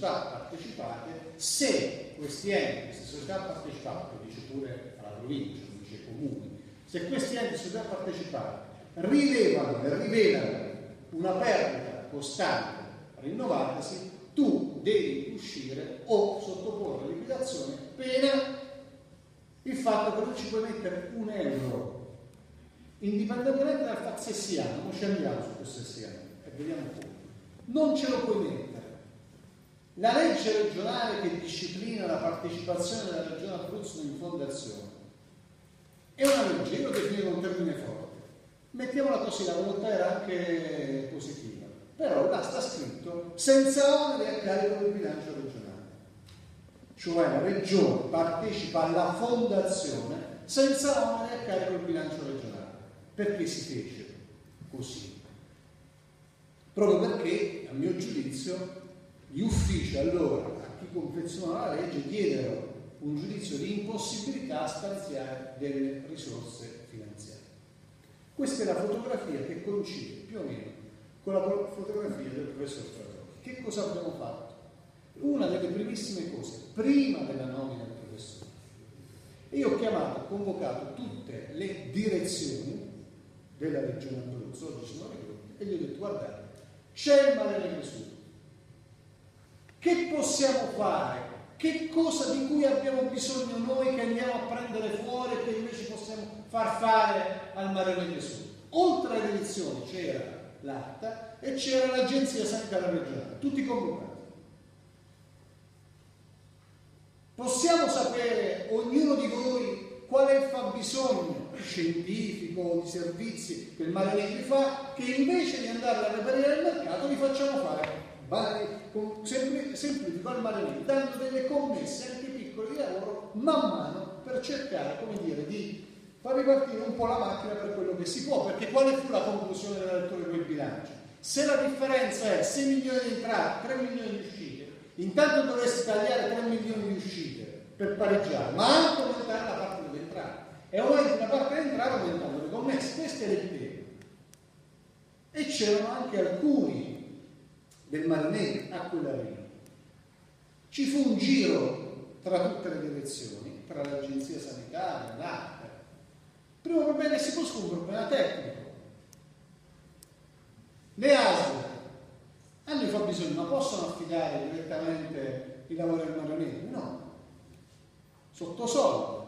società partecipate, se questi enti, queste società partecipate, dice pure alla provincia, dice ai comuni, se questi enti società partecipate rilevano e rivelano una perdita costante rinnovatasi, tu devi uscire o sottoporre a liquidazione pena il fatto che non ci puoi mettere un euro, indipendentemente dal fatto se siamo, non ci andiamo su questo se siamo e vediamo come. Non ce lo puoi mettere. La legge regionale che disciplina la partecipazione della regione Abruzzo in fondazione è una legge, io lo definito un termine forte. Mettiamola così, la volontà era anche positiva, però là sta scritto senza onere a carico del bilancio regionale cioè la regione partecipa alla fondazione senza onere a carico del bilancio regionale. Perché si fece così? Proprio perché, a mio giudizio, gli uffici allora a chi confezionò la legge diedero un giudizio di impossibilità a stanziare delle risorse finanziarie. Questa è la fotografia che coincide più o meno con la fotografia del professor Fratoni. Che cosa abbiamo fatto? una delle primissime cose, prima della nomina del professore. Io ho chiamato, convocato tutte le direzioni della regione Abruzzo, 12 gruppi, e gli ho detto guardate, c'è il nel Sud. Che possiamo fare? Che cosa di cui abbiamo bisogno noi che andiamo a prendere fuori e che invece possiamo far fare al del Sud? Oltre alle direzioni c'era l'ATA e c'era l'Agenzia Sanitaria Regionale, tutti convocati. Possiamo sapere, ognuno di voi, qual è il fabbisogno scientifico, di servizi che il Mare Negri fa, che invece di andare a reperire al mercato li facciamo fare semplifico al Mare Negri, dando delle commesse anche piccole di lavoro man mano per cercare, come dire, di far ripartire un po' la macchina per quello che si può, perché quale fu la conclusione della lettura di quel bilancio? Se la differenza è 6 milioni di entrate, 3 milioni di uscite, Intanto dovresti tagliare 3 milioni di uscite per pareggiare, ma anche aumentare la parte delle entrate. E aumenti la parte delle entrate aumentando le commesse. Questo era il tema. E c'erano anche alcuni del Mar Nero a quella linea. Ci fu un giro tra tutte le direzioni, tra l'agenzia sanitaria, l'ARPE. Primo problema che si può un problema tecnico. Le ASL hanno i fabbisogni, ma possono affidare direttamente i lavori al marionetto? No, sotto soldo.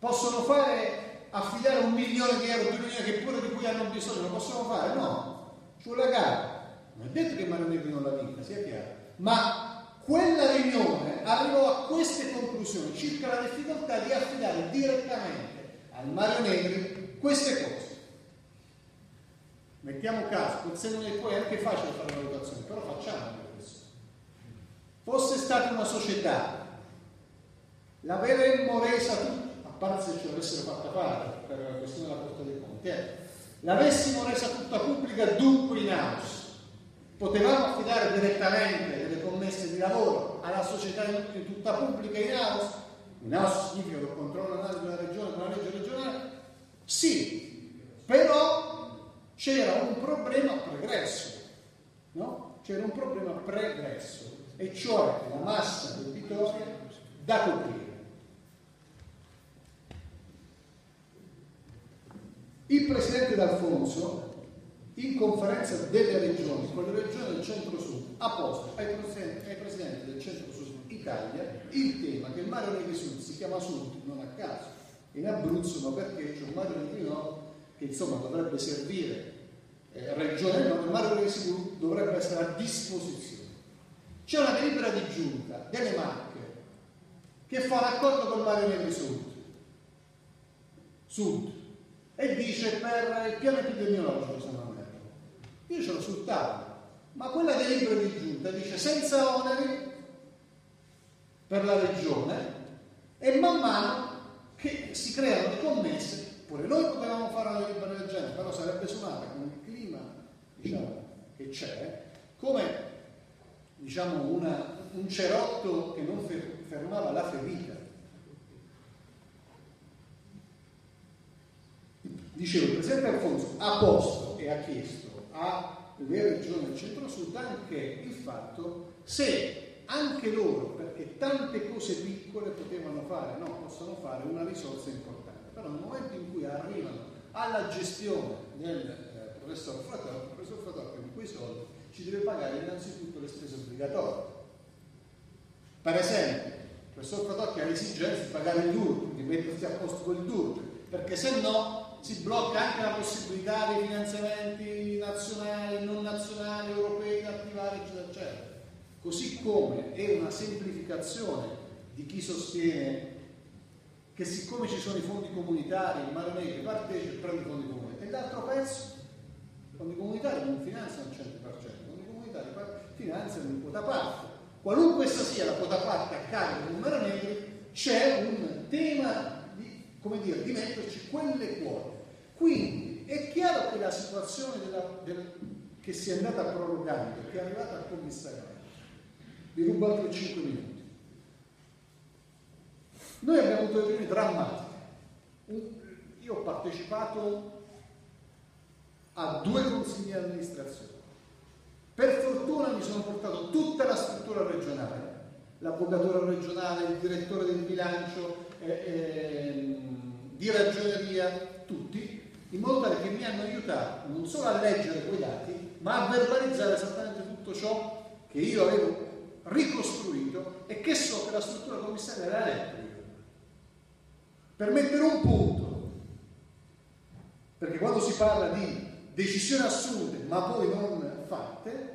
Possono fare, affidare un milione di euro, due milioni che pure di cui hanno bisogno, lo possono fare? No, ci vuole gara. Non è detto che Marionelli non la vinca, sia chiaro, ma quella riunione arrivò a queste conclusioni circa la difficoltà di affidare direttamente al Mario Negri queste cose. Mettiamo caso, col senno del poi è anche facile fare una valutazione, però facciamo questo. Fosse stata una società, l'avremmo resa tutta, a parte se ce l'avessero fatta fare per la questione della porta dei conti, eh, l'avessimo resa tutta pubblica dunque in house, potevamo affidare direttamente delle commesse di lavoro alla società in tutta pubblica in house? In house significa che controlla l'analisi della regione con la legge regionale? Sì, però c'era un problema pregresso, no? C'era un problema pregresso, e cioè la massa debitoria da coprire. Il presidente D'Alfonso, in conferenza delle regioni, con le regioni del centro-sud, ha posto ai presidenti, ai presidenti del centro-sud Italia il tema che il Mario Negri Sud si chiama Sud non a caso, in Abruzzo ma perché c'è un Mario Negri Nord che insomma dovrebbe servire eh, regione nord, il mare delle sicuro dovrebbe essere a disposizione. C'è una delibera di giunta delle Marche che fa l'accordo col mare nero sud, sud e dice per il piano epidemiologico se non. Io ce l'ho sul tavolo, ma quella delibera di giunta dice senza oneri per la regione e man mano che si creano le commesse Pure noi potevamo fare la libera del genere, però sarebbe suonata con il clima diciamo, che c'è, come diciamo, una, un cerotto che non fermava la ferita. Dicevo, il Presidente Alfonso ha posto e ha chiesto alle le regioni del centro-sud anche il fatto se anche loro, perché tante cose piccole potevano fare, no, possono fare una risorsa importante, però nel momento in cui arrivano alla gestione del eh, professor Fratocchi, il professor Fratocchi con quei soldi ci deve pagare innanzitutto le spese obbligatorie. Per esempio, il professor Fratocchi ha l'esigenza di pagare il DURP, di mettersi a posto con il DURP, perché se no si blocca anche la possibilità dei finanziamenti nazionali, non nazionali, europei da attivare, eccetera, eccetera. Così come è una semplificazione di chi sostiene che siccome ci sono i fondi comunitari, il Mare Negri partecipa e prende i fondi comunitari. E l'altro pezzo? I fondi comunitari non finanziano il 100%, i fondi comunitari finanziano in quota parte. Qualunque essa sia la quota parte a carico del Mare Negri, c'è un tema come dire, di metterci quelle quote. Quindi è chiaro che la situazione della, del, che si è andata prorogando, che è arrivata al commissariato, vi rubo altri 5 minuti. Noi abbiamo avuto delle riunioni drammatiche. Io ho partecipato a due consigli di amministrazione. Per fortuna mi sono portato tutta la struttura regionale, l'avvocatura regionale, il direttore del bilancio, eh, eh, di ragioneria, tutti, in modo tale che mi hanno aiutato non solo a leggere quei dati, ma a verbalizzare esattamente tutto ciò che io avevo ricostruito e che so che la struttura commissariale ha letto Per mettere un punto, perché quando si parla di decisioni assunte ma poi non fatte,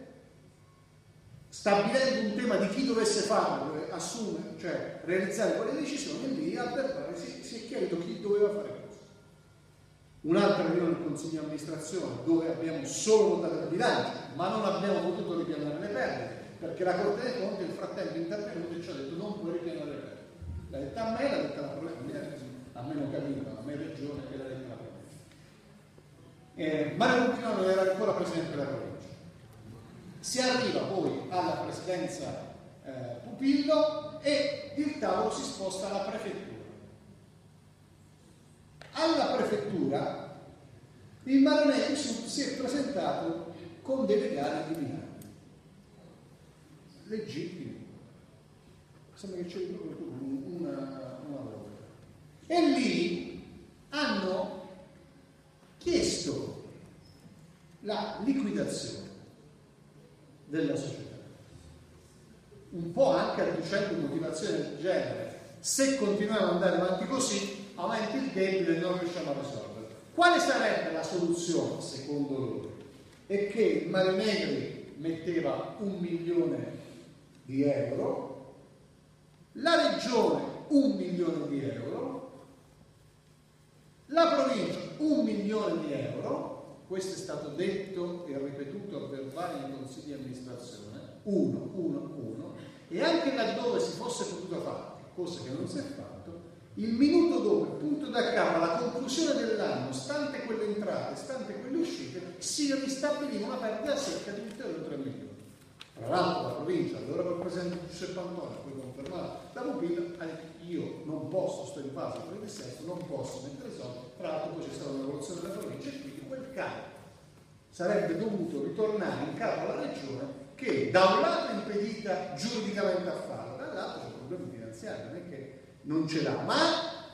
stabilendo un tema di chi dovesse farlo, assumere, cioè realizzare quelle decisioni, lì a verbale si, si è chiarito chi doveva fare cosa. Un'altra riunione del Consiglio di amministrazione dove abbiamo solo votato il bilancio, ma non abbiamo potuto ripianare le perdite, perché la Corte dei Conti nel frattempo è intervenuta e ci ha detto non puoi ripianare le perdite. L'ha detta a me, l'ha detta la provincia, a me non capiva, a me regione e l'ha detta la provincia. Eh, Mario Rubino non era ancora presidente della provincia. Si arriva poi alla presidenza eh, Pupillo e il tavolo si sposta alla prefettura. Alla prefettura il Maranello Sud si è presentato con dei legali di Milano. Legittimi. Sembra che c'è una, una volta. E lì hanno chiesto la liquidazione della società un po' anche riducendo motivazioni del genere. Se continuiamo ad andare avanti così, aumenta il debito e non riusciamo a risolverlo. Quale sarebbe la soluzione, secondo loro? È che Mare Negri metteva un milione di euro, la regione un milione di euro, la provincia un milione di euro, questo è stato detto e ripetuto verbali nei consigli di amministrazione, uno, uno, uno, e anche laddove si fosse potuto fare, cosa che non si è fatto, il minuto dopo, il punto da capo, alla conclusione dell'anno, stante quelle entrate, stante quelle uscite, si ristabiliva una perdita secca di ulteriori 3 milioni. Tra l'altro la provincia, allora per presidente Giuseppe Antonio, poi confermato da detto io non posso, sto in fase per il non posso mettere soldi, tra l'altro poi c'è stata un'evoluzione della provincia e quindi quel capo sarebbe dovuto ritornare in capo alla regione che da un lato è impedita giuridicamente a farlo, dall'altro c'è un problema finanziario, non è che non ce l'ha, ma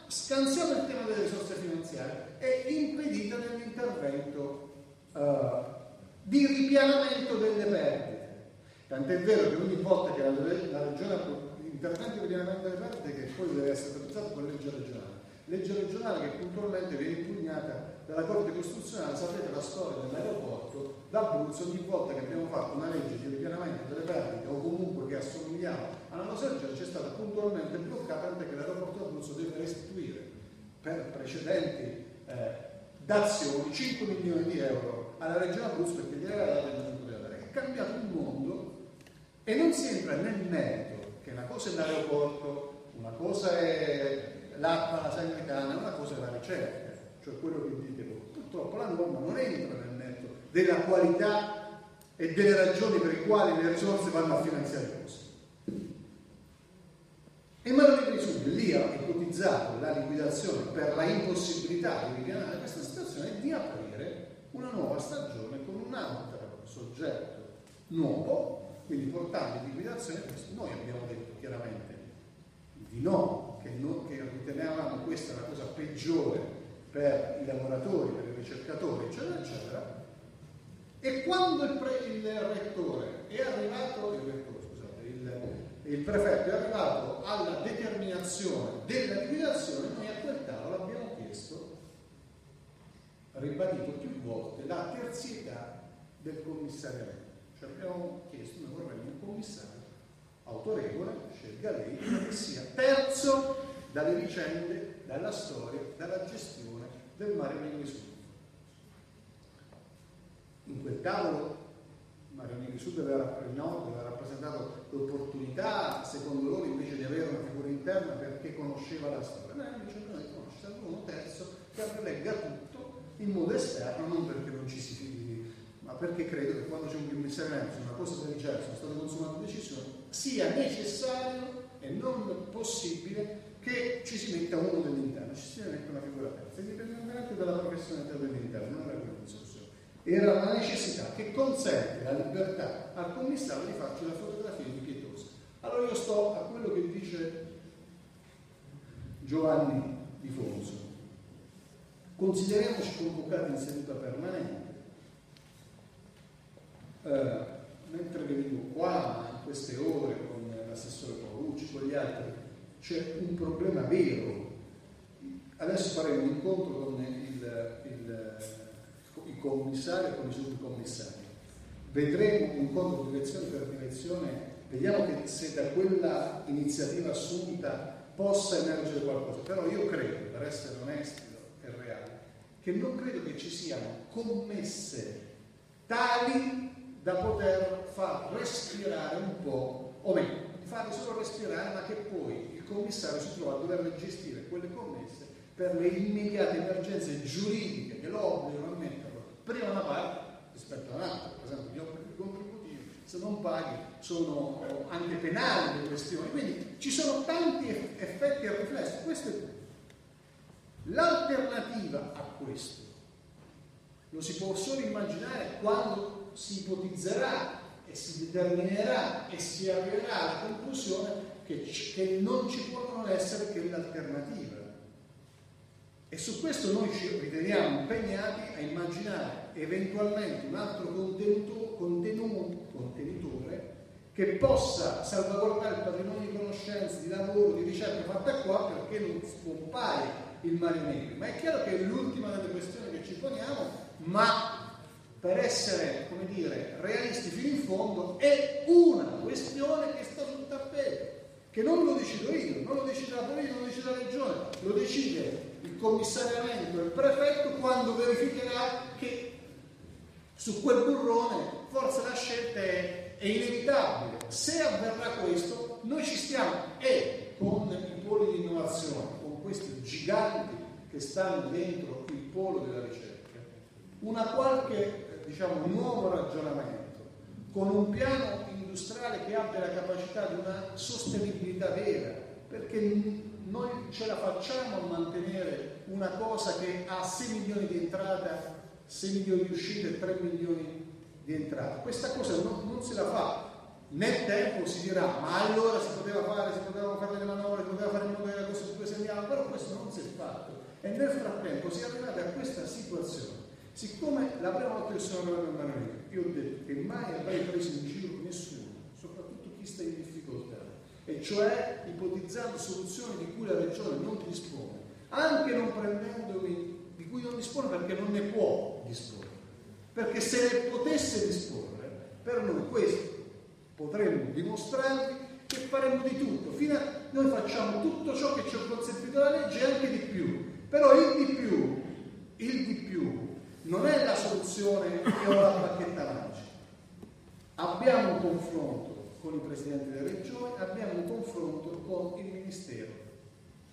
scansiamo il tema delle risorse finanziarie, è impedita nell'intervento uh, di ripianamento delle perdite. Tant'è vero che ogni volta che la, la regione intervento di ripianamento delle perdite che poi deve essere utilizzato con legge regionale, legge regionale che puntualmente viene impugnata dalla Corte Costituzionale, sapete la storia dell'aeroporto d'Abruzzo, ogni volta che abbiamo fatto una legge di ripianamento delle perdite o comunque che assomigliava a una cosa del genere, c'è stata puntualmente bloccata, tant'è che l'aeroporto d'Abruzzo deve restituire per precedenti eh, dazioni 5 milioni di euro alla regione Abruzzo perché gli aveva dato il poteva dare. È cambiato il mondo e non si entra nel merito, che una cosa è l'aeroporto, una cosa è l'acqua, la sanità, una cosa è la ricerca cioè quello che dite voi. Purtroppo la norma non entra nel merito della qualità e delle ragioni per le quali le risorse vanno a finanziare cose. E Manuel Sud lì ha ipotizzato la liquidazione per la impossibilità di ripianare questa situazione e di aprire una nuova stagione con un'altra soggetto nuovo, quindi portando in liquidazione questo. Noi abbiamo detto chiaramente di no, che, no, che ritenevamo questa la cosa peggiore per i lavoratori, per i ricercatori, eccetera, eccetera. E quando il, pre, il rettore è arrivato, il, rettore, scusate, il, il prefetto è arrivato alla determinazione della liquidazione, noi a quel tavolo abbiamo chiesto, ribadito più volte, la terzietà del commissariamento. Cioè abbiamo chiesto, noi vorremmo un commissario autorevole, scelga lei, che sia terzo dalle vicende, dalla storia, dalla gestione del mare Sud. In quel tavolo Mario Negri Sud aveva, no, aveva rappresentato l'opportunità, secondo loro, invece di avere una figura interna perché conosceva la storia. Noi invece noi conosce uno terzo che legga tutto in modo esterno, non perché non ci si fidi, ma perché credo che quando c'è un commissariamento su una cosa del genere, sono state consumate decisioni, sia necessario e non possibile che ci si metta uno dell'interno, ci si metta una figura terza, indipendentemente dalla professionalità dell'interno, non era quella discussione. Era una necessità che consente la libertà al commissario di farci la fotografia di Pietosa. Allora io sto a quello che dice Giovanni Di Fonso. Consideriamoci convocati in seduta permanente. Eh, mentre venivo qua in queste ore con l'assessore Paolucci, con gli altri, c'è un problema vero. Adesso faremo un incontro con il, il, il commissario e con i subcommissari. Vedremo un incontro direzione per direzione, vediamo che se da quella iniziativa assunta possa emergere qualcosa. Però io credo, per essere onesti e reali, che non credo che ci siano commesse tali da poter far respirare un po', o meglio, farli solo respirare, ma che poi il commissario si trova a dover gestire quelle commesse per le immediate emergenze giuridiche che lo obbligano a metterlo prima una parte rispetto all'altra, per esempio gli obblighi contributivi, se non paghi sono anche penali le questioni, quindi ci sono tanti effetti a riflesso, questo è tutto. L'alternativa a questo lo si può solo immaginare quando si ipotizzerà e si determinerà e si arriverà alla conclusione che, che non ci può non essere che l'alternativa. E su questo noi ci riteniamo impegnati a immaginare eventualmente un altro contenuto, contenuto, contenitore che possa salvaguardare il patrimonio di conoscenze, di lavoro, di ricerca fatta qua perché non scompare il mare negro. Ma è chiaro che è l'ultima delle questioni che ci poniamo, ma per essere, come dire, realisti fino in fondo, è una questione che sta sul tappeto, che non lo decido io, non lo decide la politica, non lo decide la regione, lo decide il commissariamento il prefetto quando verificherà che su quel burrone forse la scelta è, è inevitabile. Se avverrà questo, noi ci stiamo e con i poli di innovazione, con questi giganti che stanno dentro il polo della ricerca, una qualche diciamo, un nuovo ragionamento con un piano industriale che abbia la capacità di una sostenibilità vera, perché noi ce la facciamo a mantenere una cosa che ha 6 milioni di entrata, 6 milioni di uscite e 3 milioni di entrate. Questa cosa non, non se la fa. Nel tempo si dirà, ma allora si poteva fare, si potevano fare delle manovre, si poteva fare in modo che la cosa si presendiamo, però questo non si è fatto. E nel frattempo si è arrivati a questa situazione Siccome la prima volta che sono arrivato a Maranello, io ho detto che mai avrei preso in giro nessuno, soprattutto chi sta in difficoltà, e cioè ipotizzando soluzioni di cui la regione non dispone, anche non prendendomi di cui non dispone perché non ne può disporre. Perché se ne potesse disporre, per noi questo potremmo dimostrarvi che faremo di tutto. Fino a, noi facciamo tutto ciò che ci ha consentito la legge e anche di più. Però il di più, il di più non è la soluzione che ho la bacchetta magica. Abbiamo un confronto con i presidenti delle regioni, abbiamo un confronto con il Ministero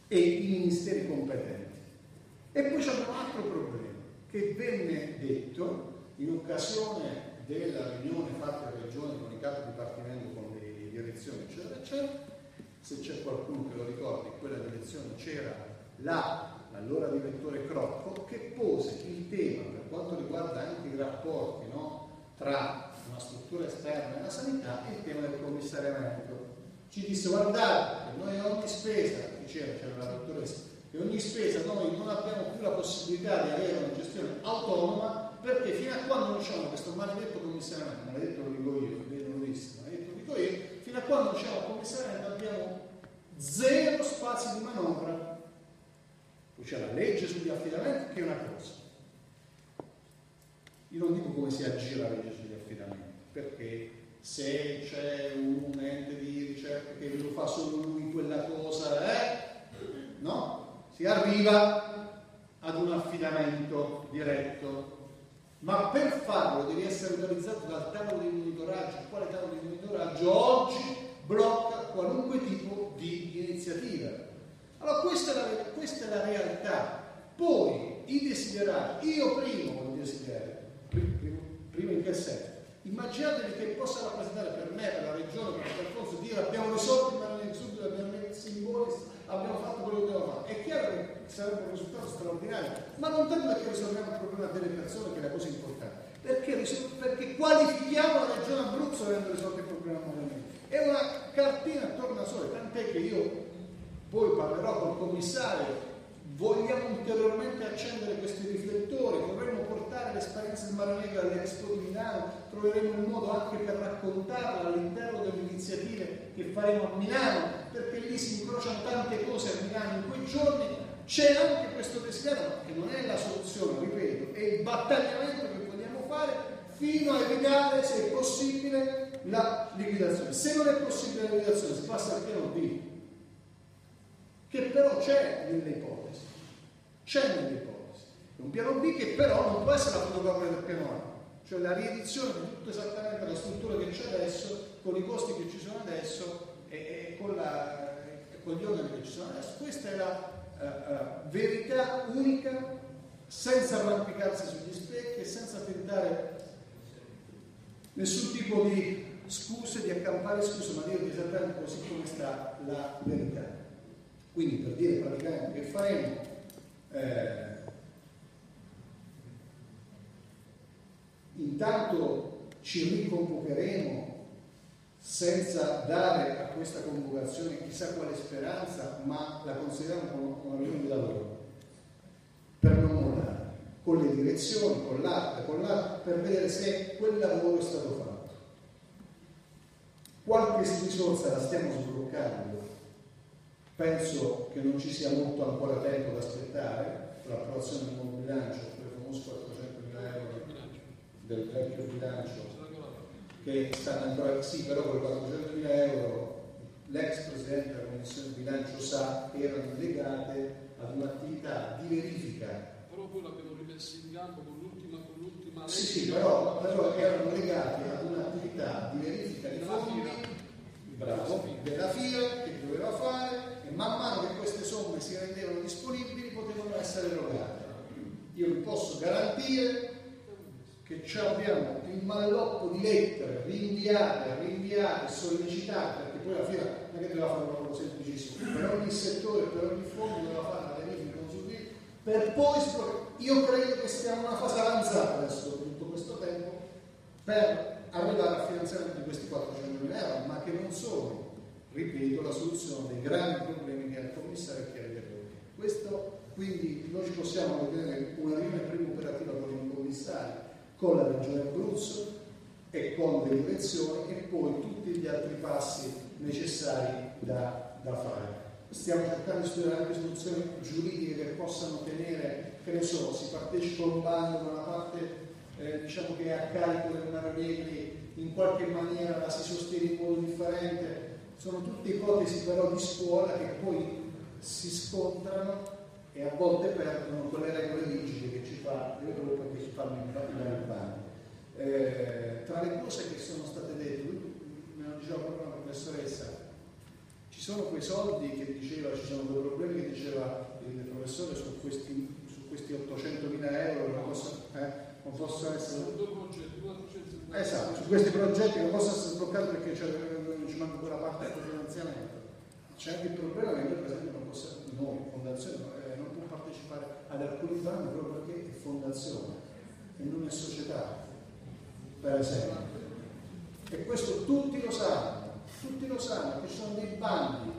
e i ministeri competenti. E poi c'è un altro problema che venne detto in occasione della riunione fatta in regione con i capi dipartimento, con le direzioni, eccetera, eccetera. Se c'è qualcuno che lo ricordi, in quella direzione c'era la l'allora direttore Crocco, che pose il tema per quanto riguarda anche i rapporti no, tra struttura esterna della sanità è il tema del commissariamento. Ci disse guardate, noi ogni spesa, diceva, c'era la dottoressa, che ogni spesa noi non abbiamo più la possibilità di avere una gestione autonoma perché fino a quando non c'è questo maledetto commissariamento, maledetto lo dico io, non lo disse, maledetto lo dico io, fino a quando non c'è un commissariamento abbiamo zero spazi di manovra. C'è la legge sugli affidamenti che è una cosa. Io non dico come si aggira la legge sugli affidamenti, perché se c'è un ente di ricerca che lo fa solo lui quella cosa, eh? No? Si arriva ad un affidamento diretto, ma per farlo devi essere autorizzato dal tavolo di monitoraggio. Quale tavolo di monitoraggio oggi blocca qualunque tipo di iniziativa? Allora questa è la, questa è la realtà. Poi i desiderati, io primo ho i desiderati, prima, prima in che senso? Immaginatevi che possa rappresentare per me, per la regione, per Alfonso, dire abbiamo risolto il mare del sud, abbiamo messo in bolis, abbiamo fatto quello che dovevamo fare. È chiaro che sarebbe un risultato straordinario, ma non tanto perché risolviamo il problema delle persone, che è la cosa importante, perché, perché qualifichiamo la regione Abruzzo avendo risolto il problema movimento. È una cartina attorno a sole, tant'è che io poi parlerò col commissario. Vogliamo ulteriormente accendere questi riflettori, vorremmo portare l'esperienza del Mare Negra all'Expo di Milano, troveremo un modo anche per raccontarla all'interno delle iniziative che faremo a Milano, perché lì si incrociano tante cose a Milano. In quei giorni, c'è anche questo desiderio, che non è la soluzione, ripeto, è il battagliamento che vogliamo fare fino a evitare, se è possibile, la liquidazione. Se non è possibile la liquidazione, si passa al piano B, che però c'è nelle ipotesi c'è nell'ipotesi. È un piano B che però non può essere la fotocopia del piano A, cioè la riedizione di tutto esattamente la struttura che c'è adesso, con i costi che ci sono adesso e, e con, la, con, gli organi che ci sono adesso. Questa è la uh, uh, verità unica, senza arrampicarsi sugli specchi e senza tentare nessun tipo di scuse, di accampare scuse, ma dire esattamente così come sta la verità. Quindi per dire praticamente che faremo eh, intanto ci riconvocheremo senza dare a questa convocazione chissà quale speranza, ma la consideriamo una riunione di lavoro. Per non mollare, con le direzioni, con l'arte, con l'arte, per vedere se quel lavoro è stato fatto. Qualche risorsa la stiamo sbloccando Penso che non ci sia molto ancora tempo da aspettare per l'approvazione del nuovo bilancio, quel famoso 400 mila euro del vecchio bilancio, che stanno ancora, sì, però quel 400 mila euro l'ex Presidente della Commissione bilancio sa che erano legate ad un'attività di verifica. Però poi l'abbiamo rimessa in campo con l'ultima, con l'ultima legge. Sì, sì, però, però erano legate ad un'attività di verifica di fondi bravo, della FIA che doveva fare e man mano che queste somme si rendevano disponibili potevano essere erogate. Io vi posso garantire che abbiamo il malloppo di lettere rinviate, rinviate, sollecitate, perché poi la FIA non è che doveva fare un lavoro semplicissimo, per ogni settore, per ogni fondo doveva fare la verifica consultiva, per poi io credo che stiamo in una fase avanzata adesso tutto questo tempo per arrivare al finanziamento di questi 400 mila euro, ma che non sono ripeto, la soluzione dei grandi problemi che ha il commissario e che ha il Questo quindi noi ci possiamo vedere una riunione prima operativa con il commissario, con la regione Abruzzo e con le direzioni e poi tutti gli altri passi necessari da, da fare. Stiamo cercando di studiare anche soluzioni giuridiche che possano tenere, che ne so, si partecipa un bando da una parte eh, diciamo che è a carico del Mario Negri, in qualche maniera la si sostiene in modo differente, sono tutte ipotesi però di scuola che poi si scontrano e a volte perdono quelle regole rigide che ci fa l'Europa e che ci fanno il bando. Eh, tra le cose che sono state dette, me lo diceva proprio una professoressa, ci sono quei soldi che diceva, ci sono quei problemi che diceva il professore su questi, su questi 800 mila euro, non possono, eh, non possono essere... Esatto, su questi progetti non possono essere sbloccati perché c'è ci manca quella parte del finanziamento. C'è anche il problema che noi per esempio non possiamo, noi, fondazione, eh, non può partecipare ad alcuni bandi proprio perché è fondazione e non è società, per esempio. e questo tutti lo sanno, tutti lo sanno, che ci sono dei bandi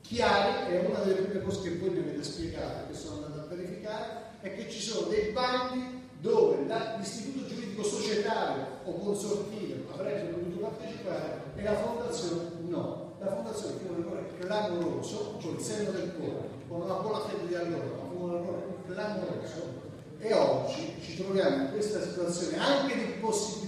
chiari, è una delle prime cose che voi mi avete spiegato, che sono andato a verificare, è che ci sono dei bandi dove l'istituto giuridico societario o consortile avrebbe potuto partecipare e la fondazione no. La fondazione fu un errore clamoroso, cioè il senno del cuore, con una buona fede di allora, fu un errore clamoroso e oggi ci troviamo in questa situazione anche di possibilità